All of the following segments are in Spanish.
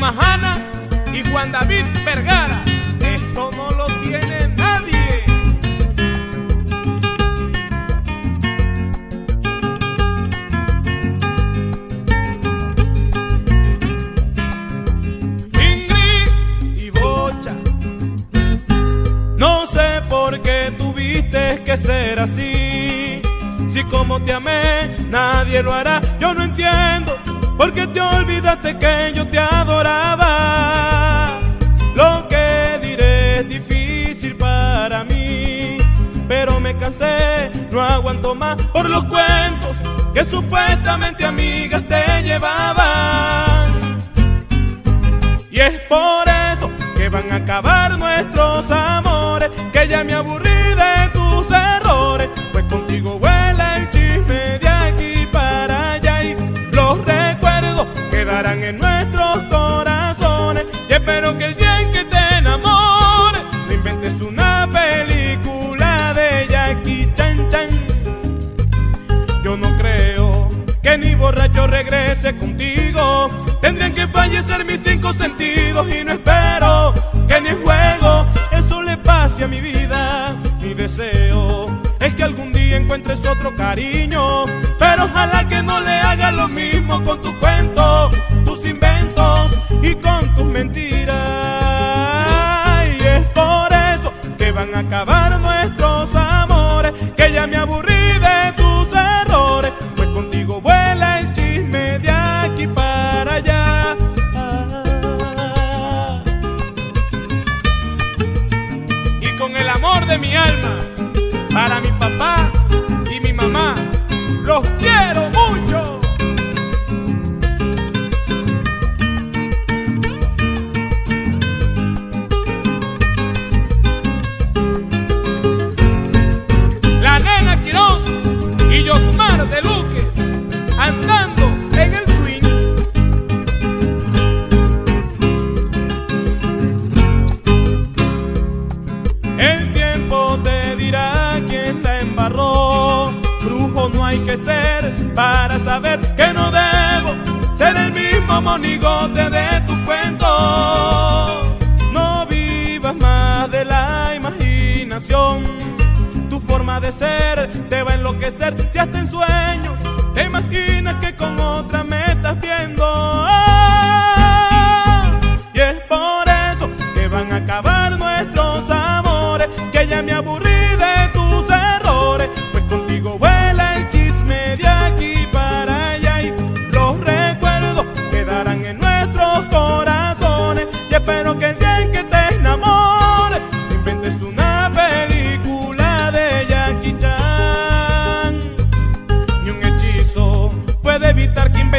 Mahana y Juan David Vergara. Esto no lo tiene nadie. Ingrid y Bocha. No sé por qué tuviste que ser así. Si como te amé, nadie lo hará. Yo no entiendo por qué te olvidaste que yo te adoraba. Lo que diré es difícil para mí, pero me cansé, no aguanto más por los cuentos que supuestamente amigas te llevaban. Y es por eso que van a acabar nuestros amores, que ya me aburrí Y espero que el día en que te enamores, no inventes una película de Jackie Chan Chan. Yo no creo que ni borracho regrese contigo. Tendrían que fallecer mis cinco sentidos y no espero que ni juego eso le pase a mi vida. Mi deseo es que algún día encuentres otro cariño, pero ojalá que no le hagas lo mismo con tus cuentos, acabar nuestros amores, que ya me aburrí de tus errores, pues contigo vuela el chisme de aquí para allá. Ah. Y con el amor de mi alma, para mi papá y mi mamá, los quiero hay que ser para saber que no debo ser el mismo monigote de tu cuento. No vivas más de la imaginación. Tu forma de ser te va a enloquecer si hasta en sueños te imaginas que con otra me estás viendo. Y es por eso que van a acabar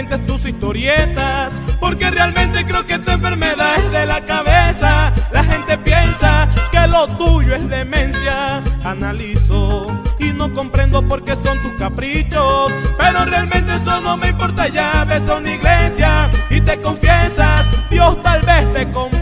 tus historietas. Porque realmente creo que esta enfermedad es de la cabeza. La gente piensa que lo tuyo es demencia. Analizo y no comprendo por qué son tus caprichos. Pero realmente eso no me importa ya. Ves una iglesia y te confiesas. Dios tal vez te confiesa